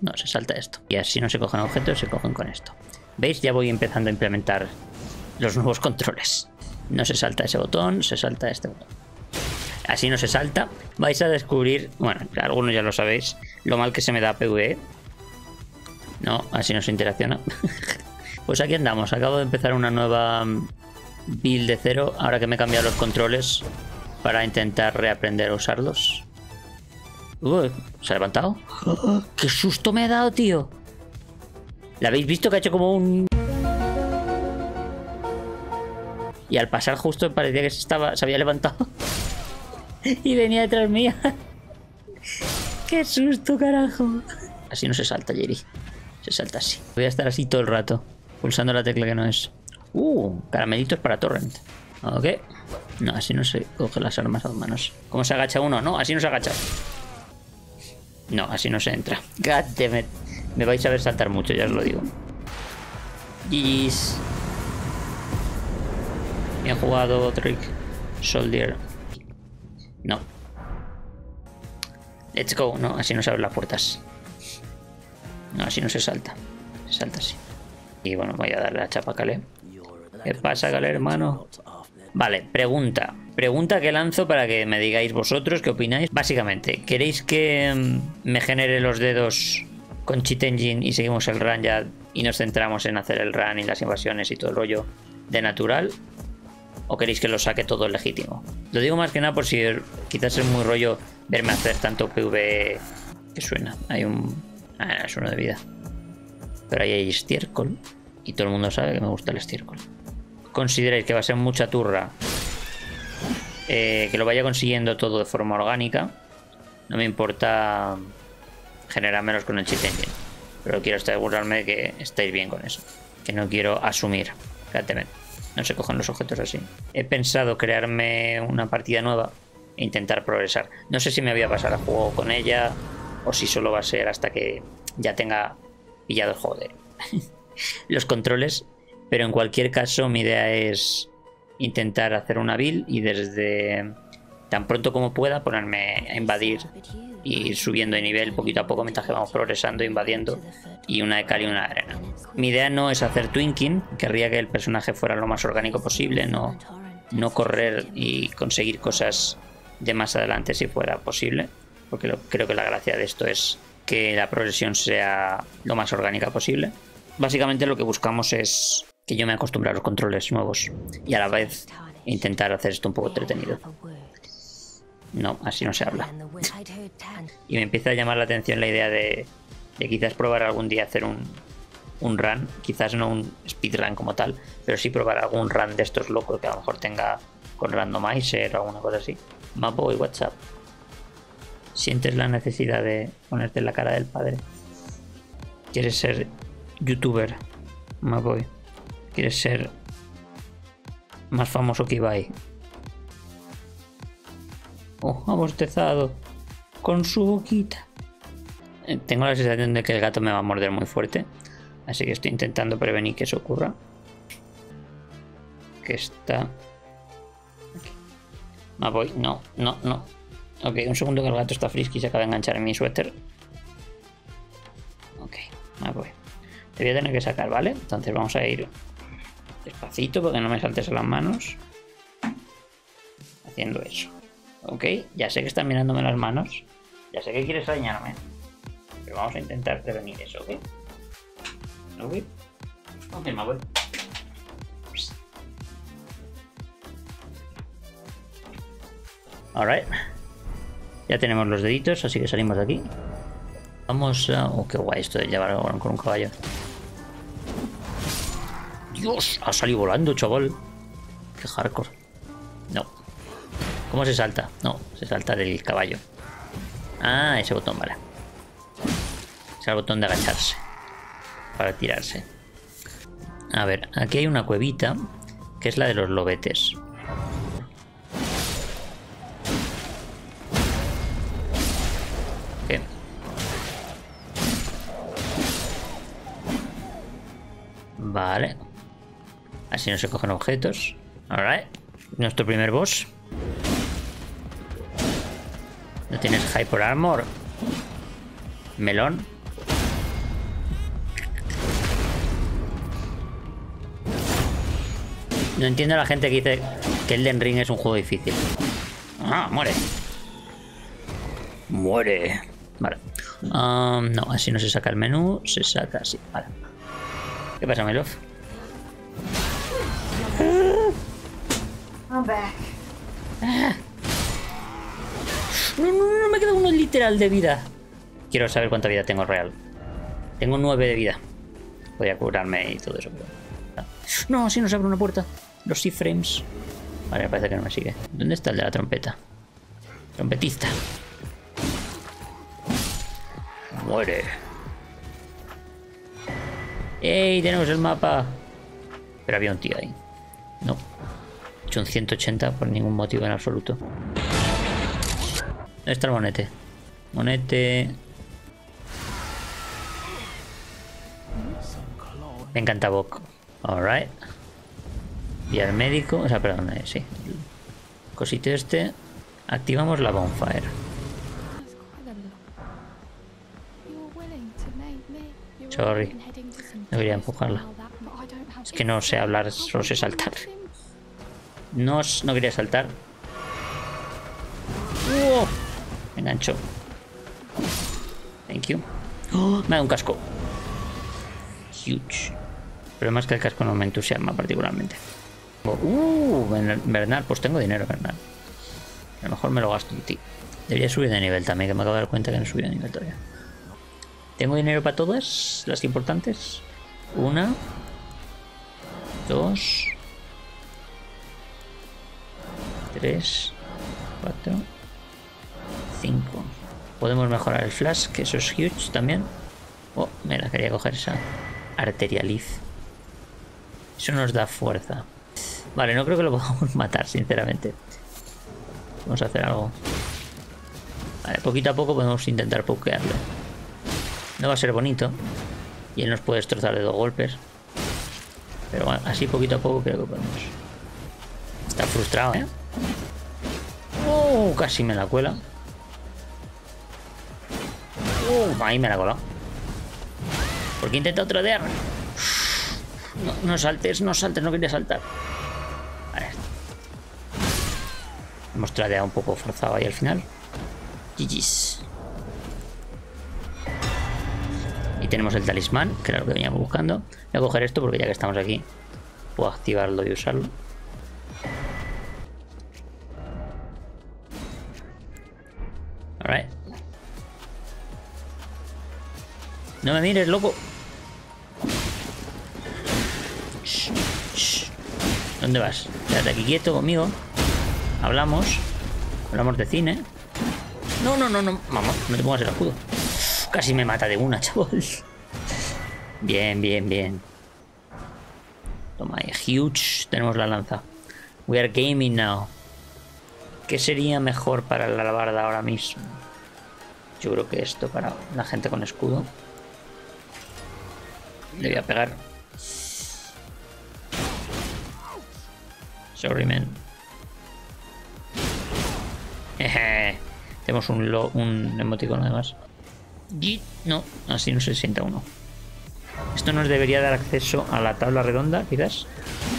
No, se salta esto. Y así no se cogen objetos, se cogen con esto. ¿Veis? Ya voy empezando a implementar los nuevos controles. No se salta ese botón, se salta este botón. Así no se salta. Vais a descubrir, bueno, algunos ya lo sabéis, lo mal que se me da PvE. No, así no se interacciona. pues aquí andamos. Acabo de empezar una nueva build de cero. Ahora que me he cambiado los controles para intentar reaprender a usarlos. Uy, ¿se ha levantado? ¡Qué susto me ha dado, tío! ¿La habéis visto que ha hecho como un... Y al pasar justo parecía que se, estaba, se había levantado. y venía detrás mía. ¡Qué susto, carajo! Así no se salta, Jerry. Se salta así. Voy a estar así todo el rato. Pulsando la tecla que no es. Uh, caramelitos para torrent. Ok. No, así no se coge las armas a las manos. ¿Cómo se agacha uno? No, así no se agacha. No, así no se entra. God damn it. Me vais a ver saltar mucho, ya os lo digo. GG's. Bien jugado, Trick. Soldier. No. Let's go. No, así no se abren las puertas. No, así no se salta. Se salta así. Y bueno, voy a darle la chapa a. ¿Qué pasa, Calé, hermano? Vale, pregunta. Pregunta que lanzo para que me digáis vosotros qué opináis. Básicamente, ¿queréis que mm, me genere los dedos con Cheat Engine y seguimos el run ya y nos centramos en hacer el run y las invasiones y todo el rollo de natural? ¿O queréis que lo saque todo legítimo? Lo digo más que nada por si quizás es muy rollo verme hacer tanto PV que suena. Hay un... Ah, uno de vida. Pero ahí hay estiércol y todo el mundo sabe que me gusta el estiércol consideréis que va a ser mucha turra, eh, que lo vaya consiguiendo todo de forma orgánica, no me importa generar menos con el cheat engine. Pero quiero asegurarme de que estáis bien con eso. Que no quiero asumir. No se cogen los objetos así. He pensado crearme una partida nueva e intentar progresar. No sé si me voy a pasar a juego con ella o si solo va a ser hasta que ya tenga pillado el juego los controles pero en cualquier caso, mi idea es intentar hacer una build y desde tan pronto como pueda ponerme a invadir y ir subiendo de nivel poquito a poco mientras que vamos progresando, invadiendo y una de cal y una de arena. Mi idea no es hacer twinking, querría que el personaje fuera lo más orgánico posible, no, no correr y conseguir cosas de más adelante si fuera posible, porque creo que la gracia de esto es que la progresión sea lo más orgánica posible. Básicamente lo que buscamos es que yo me acostumbre a los controles nuevos y a la vez intentar hacer esto un poco entretenido. No, así no se habla. Y me empieza a llamar la atención la idea de, quizás probar algún día hacer un, un run, quizás no un speedrun como tal, pero sí probar algún run de estos locos que a lo mejor tenga con randomizer o alguna cosa así. Mapo y WhatsApp. ¿Sientes la necesidad de ponerte en la cara del padre? ¿Quieres ser youtuber? Mapoy. ¿Quieres ser más famoso que Ibai? Oh, ha bostezado con su boquita. Eh, tengo la sensación de que el gato me va a morder muy fuerte. Así que estoy intentando prevenir que eso ocurra. Que está... Aquí. Ah, voy. No, no, no. Ok, un segundo que el gato está frisky y se acaba de enganchar en mi suéter. Ok, me voy. Te voy a tener que sacar, ¿vale? Entonces vamos a ir Despacito porque no me saltes a las manos. Haciendo eso. Ok, ya sé que están mirándome las manos. Ya sé que quieres dañarme. Pero vamos a intentar prevenir eso, ¿ok? Ok. Me voy. Alright. Ya tenemos los deditos, así que salimos de aquí. Vamos a... Oh, qué guay esto de llevar con un caballo. Dios, ha salido volando, chaval. Qué hardcore. No. ¿Cómo se salta? No, se salta del caballo. Ah, ese botón, vale. Es el botón de agacharse. Para tirarse. A ver, aquí hay una cuevita, que es la de los lobetes. Vale. Así no se cogen objetos. Alright. Nuestro primer boss. No tienes Hyper Armor. Melón. No entiendo a la gente que dice que Elden Ring es un juego difícil. Ah, muere. Muere. Vale. Um, no, así no se saca el menú. Se saca así. Vale. ¿Qué pasa, Melof? Back. No, no, no, me queda uno literal de vida. Quiero saber cuánta vida tengo real. Tengo nueve de vida. Podría curarme y todo eso, pero... No, si no se abre una puerta. Los C-frames. Vale, me parece que no me sigue. ¿Dónde está el de la trompeta? Trompetista. Muere. ¡Ey! Tenemos el mapa. Pero había un tío ahí. No. He hecho un 180 por ningún motivo en absoluto. ¿Dónde está el monete? Monete. Me encanta Bok. Alright. Y al médico. O sea, perdón, eh, sí. Cosito este. Activamos la bonfire. Sorry. Debería empujarla. Es que no sé hablar, solo sé saltar. No, no quería saltar. ¡Oh! Me enganchó. Thank you. ¡Oh! Me da un casco. Huge. Problema es que el casco no me entusiasma particularmente. Uh, Bern- Bernal, pues tengo dinero, Bernal. A lo mejor me lo gasto en ti. Debería subir de nivel también, que me acabo de dar cuenta que no he subido de nivel todavía. ¿Tengo dinero para todas las importantes? Una. Dos. Tres. Cuatro. Cinco. Podemos mejorar el flash, que eso es huge también. Oh, me la quería coger esa arterializ. Eso nos da fuerza. Vale, no creo que lo podamos matar, sinceramente. Vamos a hacer algo. Vale, poquito a poco podemos intentar pokearle. No va a ser bonito. Y él nos puede destrozar de dos golpes. Pero bueno, así poquito a poco creo que podemos. Está frustrado, ¿eh? Oh, casi me la cuela. Uh, ahí me la colado. Porque intenta tradear. No, no saltes, no saltes, no quería saltar. Vale. Hemos tradeado un poco forzado ahí al final. GG's. Y tenemos el talismán, que era lo que veníamos buscando. Voy a coger esto porque ya que estamos aquí, puedo activarlo y usarlo. No me mires, loco. ¿Dónde vas? Quédate aquí quieto conmigo. Hablamos. Hablamos de cine. No, no, no, no. Vamos, no te pongas el escudo. Casi me mata de una, chaval. Bien, bien, bien. Toma ahí, huge. Tenemos la lanza. We are gaming now. ¿Qué sería mejor para la alabarda ahora mismo? Yo creo que esto para la gente con escudo. Le voy a pegar. Sorry, man. Tenemos un, lo- un emoticono además. No, así no se sienta uno. Esto nos debería dar acceso a la tabla redonda, quizás.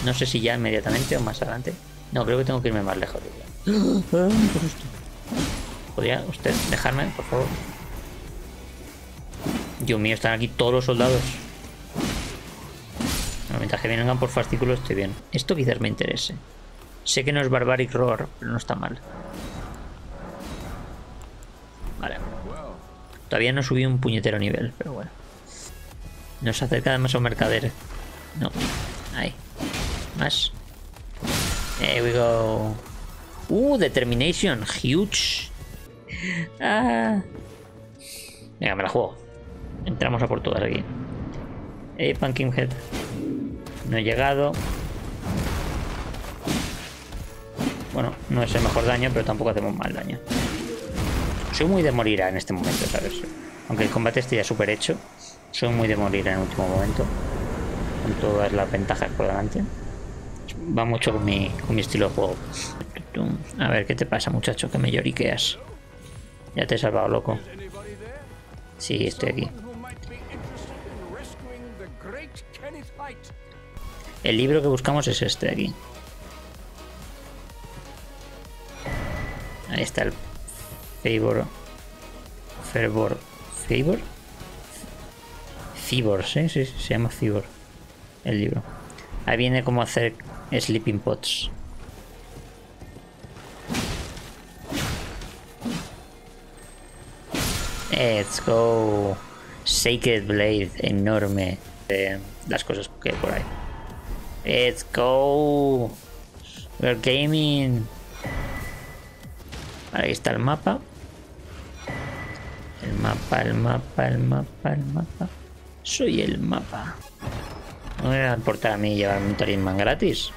No sé si ya inmediatamente o más adelante. No, creo que tengo que irme más lejos. ¿Podría usted dejarme, por favor? Dios mío, están aquí todos los soldados. Que vengan por fascículo estoy bien. Esto quizás me interese. Sé que no es Barbaric Roar, pero no está mal. Vale. Todavía no subí un puñetero nivel, pero bueno. Nos acerca además a un mercader. No. Ahí. Más. There we go. Uh, Determination. Huge. Ah. Venga, me la juego. Entramos a por todas aquí. Eh, Pumpkinhead. No he llegado. Bueno, no es el mejor daño, pero tampoco hacemos mal daño. Soy muy de morir en este momento, ¿sabes? Aunque el combate esté ya súper hecho, soy muy de morir en el último momento. Con todas las ventajas por delante. Va mucho con mi, con mi estilo de juego. A ver, ¿qué te pasa, muchacho? Que me lloriqueas. Ya te he salvado, loco. Sí, estoy aquí. El libro que buscamos es este de aquí. Ahí está el Favor. Fervor. ¿Favor? Fibor, sí, sí, se llama Fibor. El libro. Ahí viene cómo hacer sleeping pots. Let's go. Sacred Blade, enorme. Eh, las cosas que hay por ahí. Let's go. We're gaming. Ahí está el mapa. El mapa, el mapa, el mapa, el mapa. Soy el mapa. No me va a importar a mí llevarme un talismán gratis.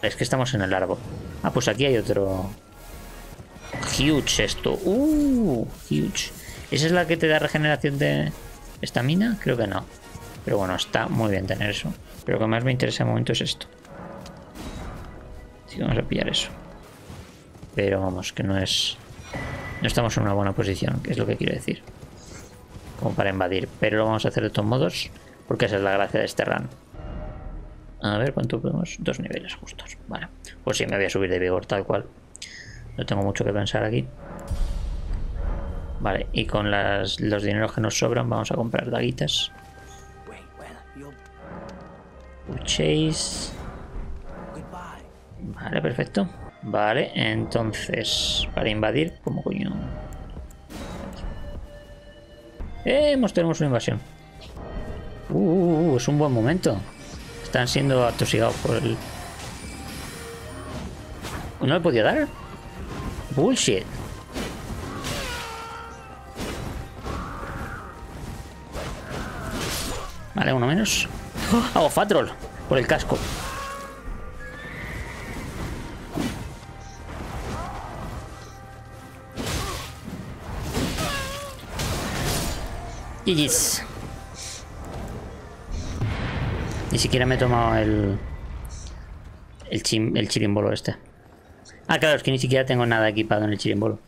Es que estamos en el árbol. Ah, pues aquí hay otro. Huge esto. Uh, huge. ¿Esa es la que te da regeneración de estamina? Creo que no. Pero bueno, está muy bien tener eso. Pero lo que más me interesa de momento es esto. Así que vamos a pillar eso. Pero vamos, que no es... No estamos en una buena posición, que es lo que quiero decir. Como para invadir. Pero lo vamos a hacer de todos modos, porque esa es la gracia de este run. A ver, ¿cuánto podemos? Dos niveles justos. Vale. Pues sí, me voy a subir de vigor tal cual. No tengo mucho que pensar aquí. Vale, y con los dineros que nos sobran vamos a comprar daguitas. Purchase. Vale, perfecto. Vale, entonces, para invadir, ¿cómo coño? ¡Eh! Tenemos una invasión. Uh, uh, uh, es un buen momento. Están siendo atosigados por el... ¿No le podía dar? Bullshit. Vale, uno menos. ¡Oh! Fatrol! Por el casco. GG's. Ni siquiera me he tomado el... El, chim, el chirimbolo este. Ah, claro, es que ni siquiera tengo nada equipado en el chirimbolo.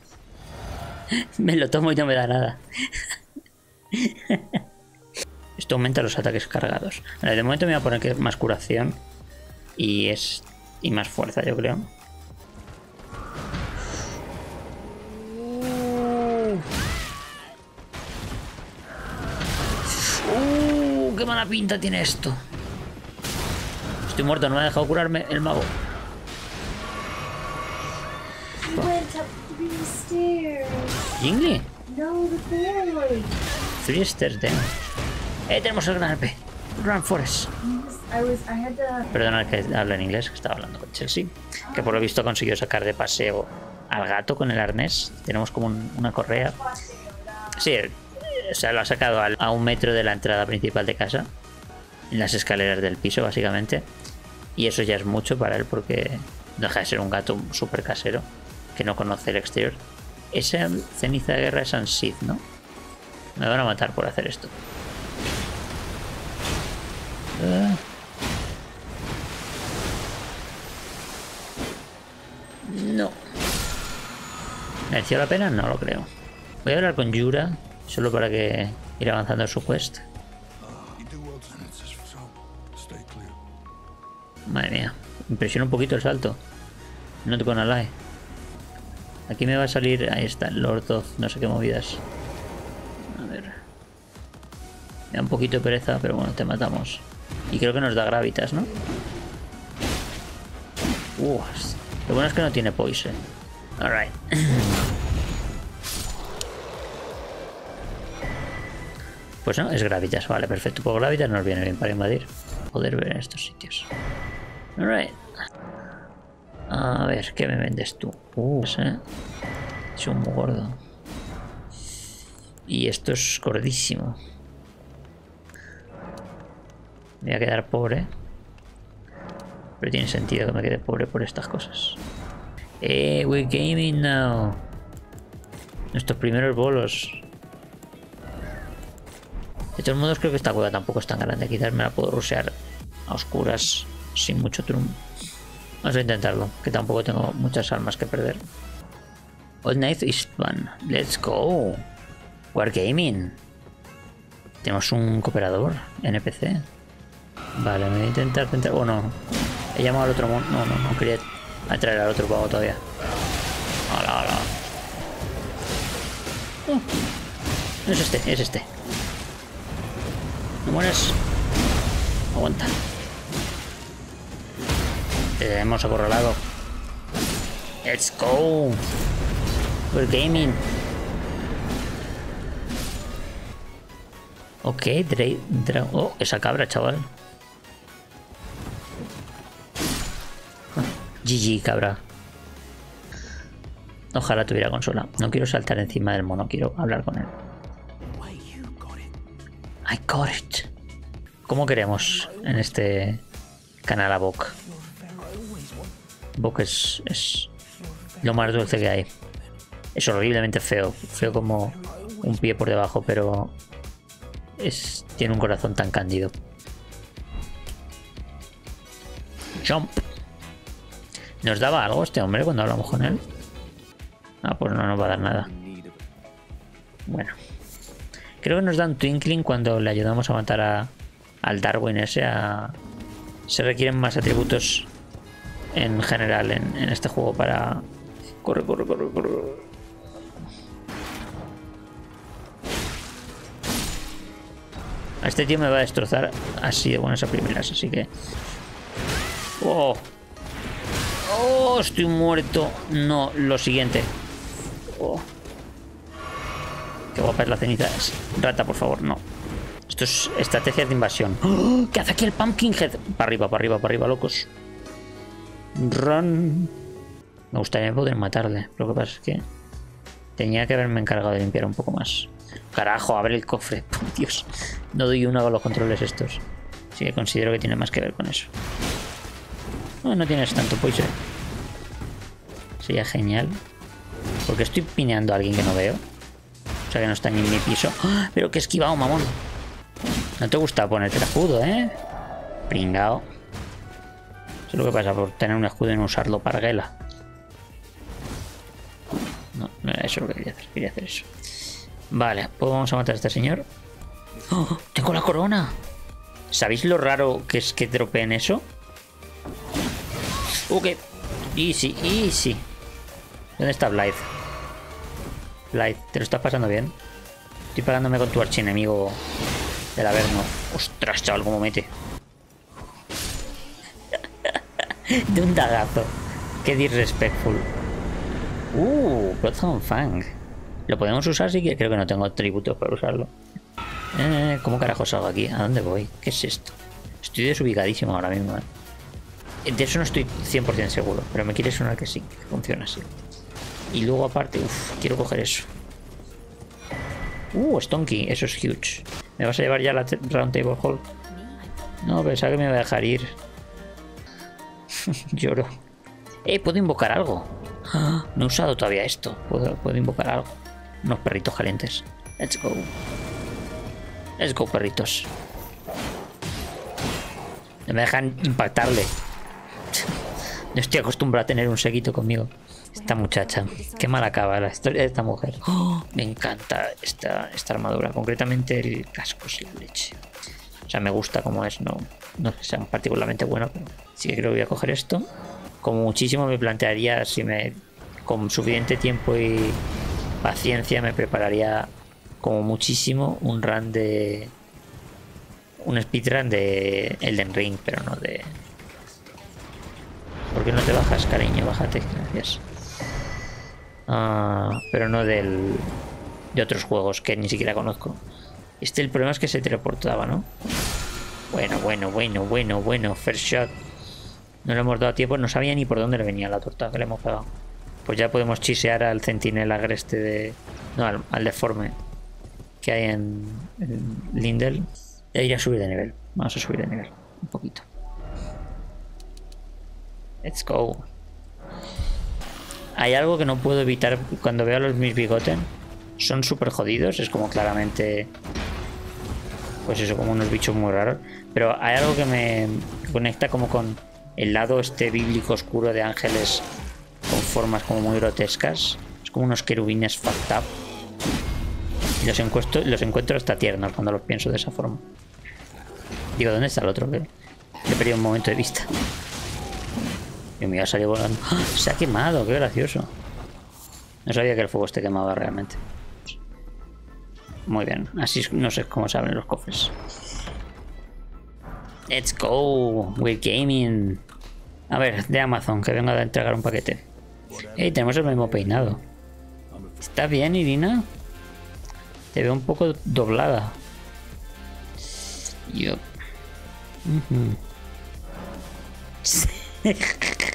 me lo tomo y no me da nada. Aumenta los ataques cargados. de momento me voy a poner que es más curación. Y es. Y más fuerza, yo creo. Uh, ¡Qué mala pinta tiene esto! Estoy muerto, no me ha dejado curarme el mago. ¿Jingle? No, the Three stairs down. Eh, tenemos el gran EP. Run Forest. Perdona que hable en inglés, que estaba hablando con Chelsea. Que por lo visto consiguió sacar de paseo al gato con el arnés. Tenemos como una correa. Sí, o sea, lo ha sacado a un metro de la entrada principal de casa. En las escaleras del piso, básicamente. Y eso ya es mucho para él porque deja de ser un gato súper casero que no conoce el exterior. Esa ceniza de guerra es Ansith, ¿no? Me van a matar por hacer esto. No. ¿Mereció la pena? No lo creo. Voy a hablar con Yura, solo para que ir avanzando en su quest. Madre mía, impresiona un poquito el salto. No te la lie. Aquí me va a salir, ahí está, Lord of no sé qué movidas. A ver. Me da un poquito de pereza, pero bueno, te matamos. Y creo que nos da gravitas, ¿no? Uh, lo bueno es que no tiene poison. Alright. Pues no, es gravitas. Vale, perfecto. Pues gravitas nos viene bien para invadir. Poder ver en estos sitios. Alright. A ver, ¿qué me vendes tú? Uh, ¿eh? Es un gordo. Y esto es gordísimo. Me voy a quedar pobre. Pero tiene sentido que me quede pobre por estas cosas. Eh, we're gaming now. Nuestros primeros bolos. De todos modos creo que esta cueva tampoco es tan grande. Quizás me la puedo rusear a oscuras sin mucho trum. Vamos a intentarlo, que tampoco tengo muchas armas que perder. Old Night Eastman. Let's go. We're gaming. Tenemos un cooperador NPC. Vale, me voy a intentar centrar... Oh, no. He llamado al otro mono. No, no, no quería atraer al otro pavo todavía. Hola, hola. Oh. No es este, es este. No mueres. Aguanta. Te hemos acorralado. Let's go. We're gaming. Ok, Dre, Dra oh, esa cabra, chaval. GG, cabra. Ojalá tuviera consola. No quiero saltar encima del mono, quiero hablar con él. I got it. ¿Cómo queremos en este canal a Bok? Bok es, es lo más dulce que hay. Es horriblemente feo. Feo como un pie por debajo, pero es, tiene un corazón tan cándido. Jump. ¿Nos daba algo este hombre cuando hablamos con él? Ah, pues no nos va a dar nada. Bueno. Creo que nos dan Twinkling cuando le ayudamos a matar a, al Darwin ese. A... Se requieren más atributos en general en, en este juego para... Corre, corre, corre, corre. A este tío me va a destrozar así de buenas a primeras, así que... ¡Oh! ¡Oh! Estoy muerto. No, lo siguiente. ¡Oh! Qué guapa es la ceniza. Rata, por favor, no. Esto es estrategia de invasión. ¡Oh! ¿Qué hace aquí el Pumpkinhead? Para arriba, para arriba, para arriba, locos. Run. Me gustaría poder matarle. Lo que pasa es que tenía que haberme encargado de limpiar un poco más. Carajo, abre el cofre. Dios, no doy uno con los controles estos. Así que considero que tiene más que ver con eso. No, tienes tanto poison. Sería genial. Porque estoy pineando a alguien que no veo. O sea que no está ni en mi piso. ¡Ah! Pero que esquivado, mamón. No te gusta ponerte el escudo, ¿eh? Pringao. Eso es lo que pasa por tener un escudo y no usarlo para guela. No, no era eso lo que quería hacer. Quería hacer eso. Vale, pues vamos a matar a este señor. ¡Oh! ¡Tengo la corona! ¿Sabéis lo raro que es que dropeen eso? Ok. Easy, easy. ¿Dónde está Blythe? Blythe, ¿te lo estás pasando bien? Estoy pagándome con tu archienemigo del Averno. Ostras, chaval, cómo mete. de un dagazo. Qué disrespectful. Uh, Bloodhound Fang. ¿Lo podemos usar? Sí creo que no tengo atributos para usarlo. Eh, ¿Cómo carajo salgo aquí? ¿A dónde voy? ¿Qué es esto? Estoy desubicadísimo ahora mismo. ¿eh? De eso no estoy 100% seguro, pero me quiere sonar que sí, que funciona así. Y luego aparte, uff, quiero coger eso. Uh, Stonky, eso es huge. ¿Me vas a llevar ya la Round Table Hall? No, pensaba que me iba a dejar ir. Lloro. Eh, puedo invocar algo. No he usado todavía esto. Puedo, puedo invocar algo. Unos perritos calientes. Let's go. Let's go, perritos. No me dejan impactarle. No estoy acostumbrado a tener un seguito conmigo. Esta muchacha. Qué mal acaba la historia de esta mujer. Me encanta esta, esta armadura. Concretamente el casco sin leche. O sea, me gusta como es. No, no si sea particularmente bueno. Pero sí que creo que voy a coger esto. Como muchísimo me plantearía si me... Con suficiente tiempo y paciencia me prepararía como muchísimo un run de... Un speedrun de Elden Ring, pero no de... ¿Por qué no te bajas, cariño? Bájate, gracias. Ah, pero no del... De otros juegos que ni siquiera conozco. Este el problema es que se teleportaba, ¿no? Bueno, bueno, bueno, bueno, bueno. First shot. No le hemos dado tiempo. No sabía ni por dónde le venía la torta que le hemos pegado. Pues ya podemos chisear al centinela agreste de... No, al, deforme que hay en, en Lindel. Ya iré a subir de nivel. Vamos a subir de nivel. Un poquito. Let's go. Hay algo que no puedo evitar cuando veo a los mis bigoten. Son súper jodidos. Es como claramente... Pues eso, como unos bichos muy raros. Pero hay algo que me conecta como con el lado este bíblico oscuro de ángeles con formas como muy grotescas. Es como unos querubines fucked up. Y los encuentro, los encuentro hasta tiernos cuando los pienso de esa forma. Digo, ¿dónde está el otro? He perdido un momento de vista. Mío, ha salido volando. ¡Ah! Se ha quemado, qué gracioso. No sabía que el fuego este quemaba realmente. Muy bien, así no sé cómo saben los cofres. Let's go, we're gaming. A ver, de Amazon, que venga a entregar un paquete. Hey, tenemos el mismo peinado. ¿Está bien, Irina? Te veo un poco doblada. Yo.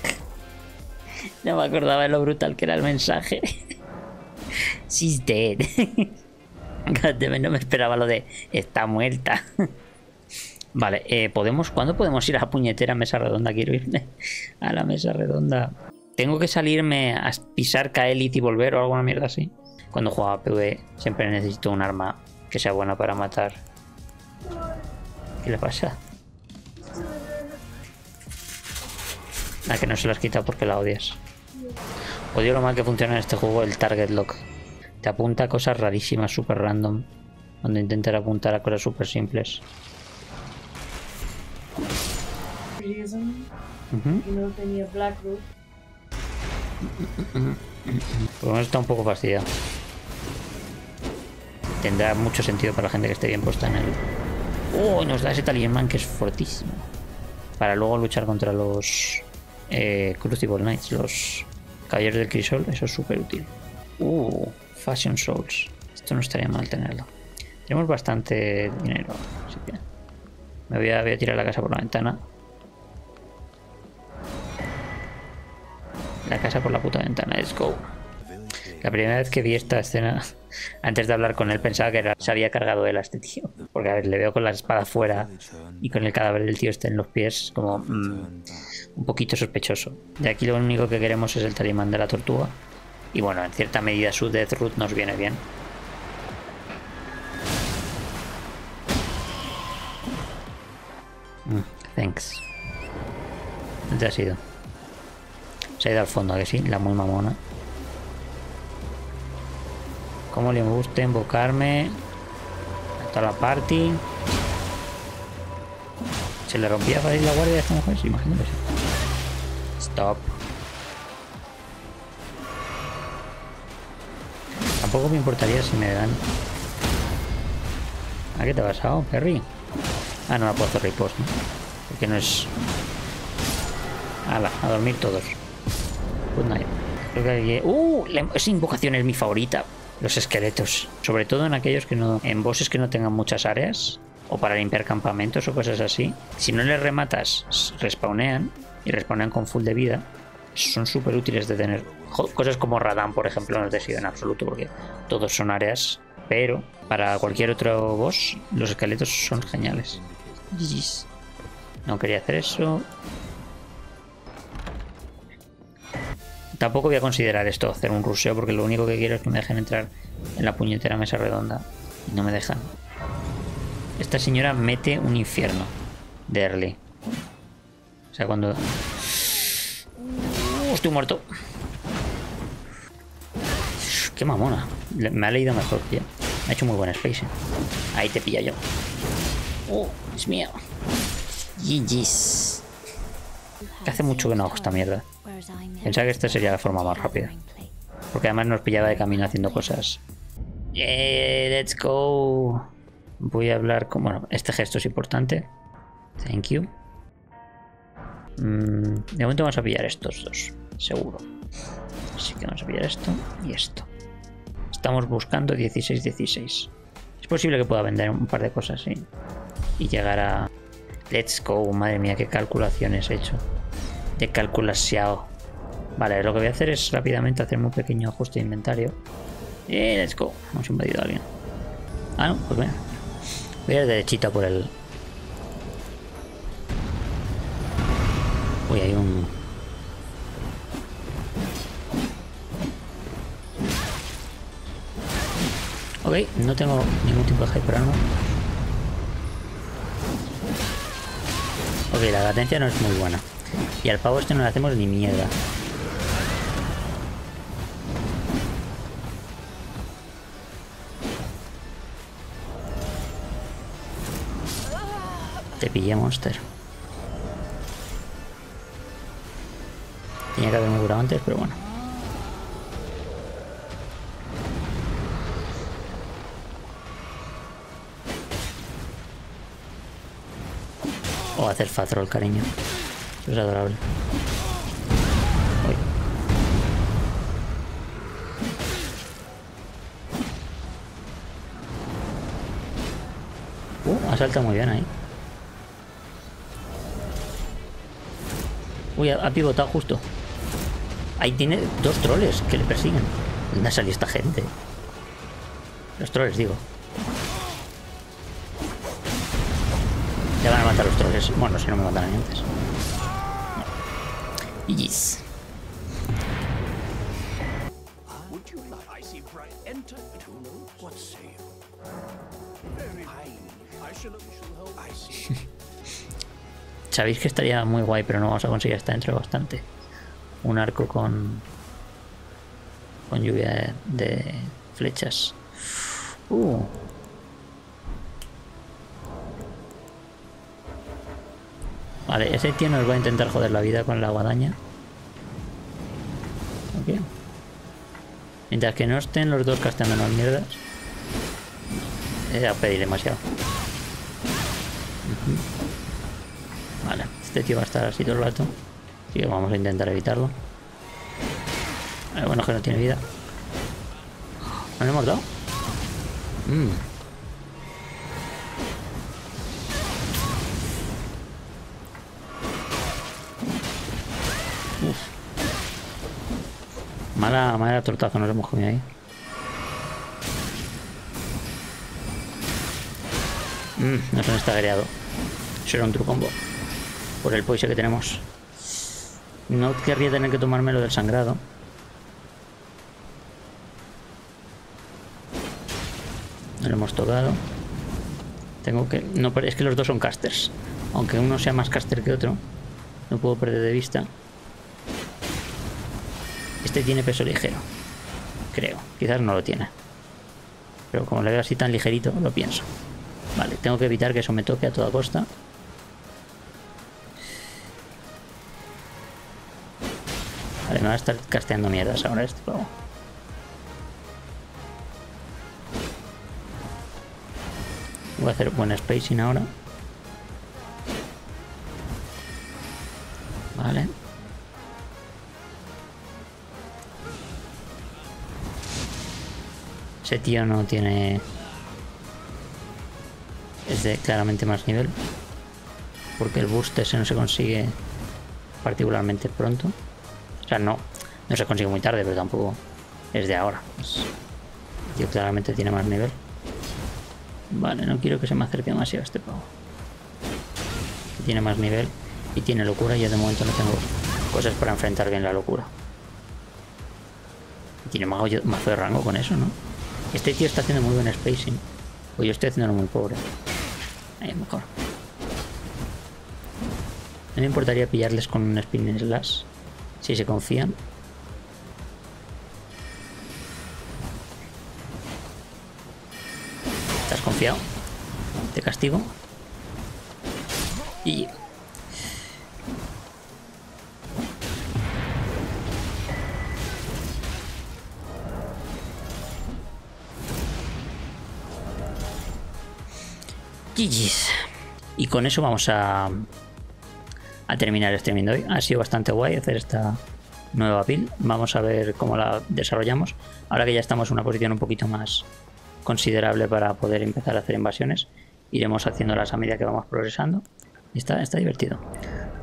no me acordaba de lo brutal que era el mensaje. She's dead. no me esperaba lo de está muerta. Vale, eh, ¿podemos, ¿cuándo podemos ir a la puñetera mesa redonda? Quiero irme a la mesa redonda. ¿Tengo que salirme a pisar Kaelit y volver o alguna mierda así? Cuando jugaba PvE siempre necesito un arma que sea buena para matar. ¿Qué le pasa? La que no se la has quitado porque la odias. Odio lo mal que funciona en este juego el target lock. Te apunta a cosas rarísimas, super random. Cuando intentar apuntar a cosas súper simples. Y no tenía Black Por está un poco fastidiado. Tendrá mucho sentido para la gente que esté bien puesta en el... ¡Oh! Nos da ese talismán que es fortísimo. Para luego luchar contra los... Eh, Crucible Knights, los caballeros del crisol. Eso es súper útil. ¡Uh! Fashion Souls. Esto no estaría mal tenerlo. Tenemos bastante dinero, así que... Me voy a, voy a tirar la casa por la ventana. La casa por la puta ventana, let's go. La primera vez que vi esta escena, antes de hablar con él, pensaba que se había cargado él a este tío. Porque a ver, le veo con la espada fuera y con el cadáver del tío este en los pies, como mm, un poquito sospechoso. De aquí lo único que queremos es el talismán de la tortuga. Y bueno, en cierta medida su Death Root nos viene bien. Mm, thanks. ¿Dónde ha sido? Se ha ido al fondo, ¿a que sí? La muy mamona. Como le gusta invocarme. Hasta la party. ¿Se le rompía ir la guardia a esta mujer? Sí. Stop. Tampoco me importaría si me dan... ¿A qué te ha pasado, Perry? Ah, no la puedo hacer repost, ¿no? Porque no es... Hala, a dormir todos. Good night. Creo que ¡Uh! esa invocación es mi favorita. Los esqueletos. Sobre todo en aquellos que no... En bosses que no tengan muchas áreas. O para limpiar campamentos o cosas así. Si no les rematas, respawnean. Y respawnean con full de vida. Son súper útiles de tener. Cosas como Radan, por ejemplo, no te sido en absoluto. Porque todos son áreas. Pero para cualquier otro boss, los esqueletos son geniales. No quería hacer eso. Tampoco voy a considerar esto, hacer un ruseo, porque lo único que quiero es que me dejen entrar en la puñetera mesa redonda. Y no me dejan. Esta señora mete un infierno de early. O sea, cuando... Uh, estoy muerto. Qué mamona. Me ha leído mejor, tío. Me ha hecho muy buen spacing. Ahí te pilla yo. Oh, es mío. GG's. Que hace mucho que no hago esta mierda. Pensaba que esta sería la forma más rápida. Porque además nos pillaba de camino haciendo cosas. Eh, let's go. Voy a hablar con... Bueno, este gesto es importante. Thank you. Mm, de momento vamos a pillar estos dos. Seguro. Así que vamos a pillar esto y esto. Estamos buscando 16-16. Es posible que pueda vender un par de cosas, sí. Y llegar a... Let's go. Madre mía, qué calculaciones he hecho. De calculación. Vale, lo que voy a hacer es rápidamente hacer un pequeño ajuste de inventario. Y let's go. Hemos invadido a alguien. Ah, no, pues bueno. Voy a ir derechita por el... Uy, hay un... Ok, no tengo ningún tipo de hyper armor. Ok, la latencia no es muy buena. Y al pavo este no le hacemos ni mierda. Te pillé, Monster. Tenía que haberme curado antes, pero bueno. O hacer fatrol, cariño. Eso es adorable. Uy. Uh, ha saltado muy bien ahí. Uy, ha, pivotado justo. Ahí tiene dos troles que le persiguen. ¿Dónde ha salido esta gente? Los troles, digo. Ya van a matar los troles. Bueno, si no me matan a antes. Yes. Sabéis que estaría muy guay, pero no vamos a conseguir hasta dentro de bastante. Un arco con. con lluvia de, flechas. Uh. Vale, ese tío nos va a intentar joder la vida con la guadaña. Ok. Mientras que no estén los dos casteándonos mierdas. Era pedir demasiado. Ujú. Vale, este tío va a estar así todo el rato. Así que vamos a intentar evitarlo. Eh, bueno, que no tiene vida. ¿No le hemos dado? Mm. Uf. Mala, mala tortazo nos hemos comido ahí. Mm, nos han estaguereado. Eso era un trucombo. Por el poise que tenemos. No querría tener que tomarme lo del sangrado. No lo hemos tocado. Tengo que... No, es que los dos son casters. Aunque uno sea más caster que otro. No puedo perder de vista. Este tiene peso ligero. Creo. Quizás no lo tiene. Pero como le veo así tan ligerito, lo pienso. Vale, tengo que evitar que eso me toque a toda costa. Me va a estar casteando mierdas ahora este juego. Voy a hacer buen spacing ahora. Vale. Ese tío no tiene... Es de claramente más nivel. Porque el boost ese no se consigue particularmente pronto. O sea, no, no se consigue muy tarde, pero tampoco es de ahora. Es- el tío claramente tiene más nivel. Vale, no quiero que se me acerque demasiado este pavo. Tiene más nivel y tiene locura y yo de momento no tengo cosas para enfrentar bien la locura. Tiene mago, mazo de rango con eso, ¿no? Este tío está haciendo muy buen spacing. Pues yo estoy haciéndolo muy pobre. Ahí mejor. No me importaría pillarles con un spin slash. Si se confían. ¿Estás confiado? Te castigo. Y... GG's. Y con eso vamos a, a terminar el streaming de hoy. Ha sido bastante guay hacer esta nueva build. Vamos a ver cómo la desarrollamos. Ahora que ya estamos en una posición un poquito más considerable para poder empezar a hacer invasiones, iremos haciéndolas a medida que vamos progresando. Y está, está divertido.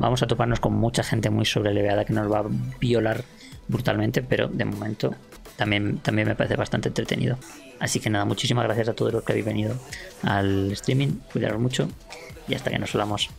Vamos a toparnos con mucha gente muy sobreleveada que nos va a violar brutalmente, pero de momento también, también me parece bastante entretenido. Así que nada, muchísimas gracias a todos los que habéis venido al streaming. Cuidaros mucho y hasta que nos hablamos.